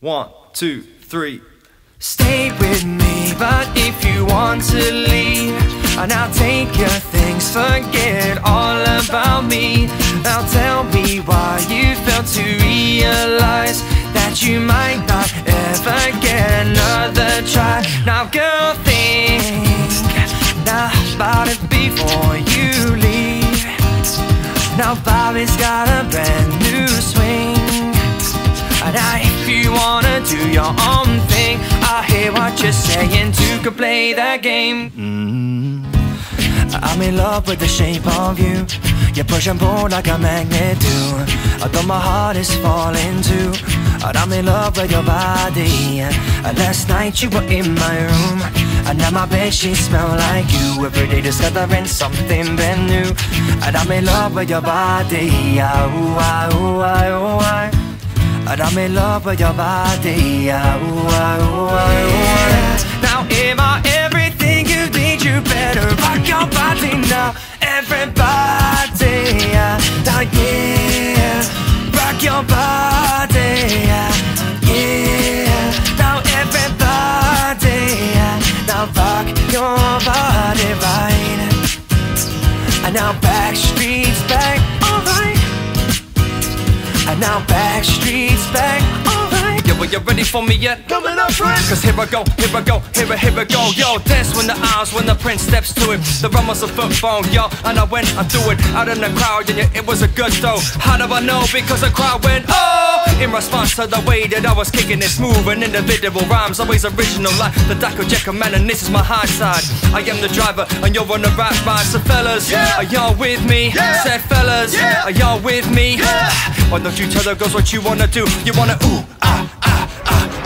One, two, three. Stay with me, but if you want to leave, and I'll take your things, forget all about me. Now tell me why you failed to realize that you might not ever get another try. Now, girl, think now about it before you leave. Now, Bobby's got a brand new swing. Now if you wanna do your own thing. I hear what you're saying to play that game. Mm. I'm in love with the shape of you. You push and pull like a magnet do. Although my heart is falling too. I'm in love with your body. Last night you were in my room. And now my bed sheets smell like you. Every day discovering something brand new. And I'm in love with your body. Ooh, ooh, ooh, ooh, ooh. And I'm in love with your body yeah, ooh, ah, ooh, ah, ooh, Now am I everything you need? You better rock your body now. Everybody yeah, now yeah. Rock your body yeah, yeah. Now everybody yeah, Now rock your body right. And now Backstreet's back now Backstreet's back, alright. Yo, are you ready for me yet? Coming up, friend Cause here I go, here I go, here I, here I go. Yo, dance when the eyes, when the prince steps to it. The run was a football, yo. And I went, I do it out in the crowd And yeah, it was a good throw How do I know? Because the crowd went, oh in response to the way that I was kicking it smooth and individual rhymes, always original like the Doctor Jekyll man, and this is my high side. I am the driver, and you're on the right ride. So fellas, yeah. are y'all with me? Yeah. Said fellas, yeah. are y'all with me? Yeah. Why don't you tell the girls what you wanna do? You wanna ooh ah, ah, ah.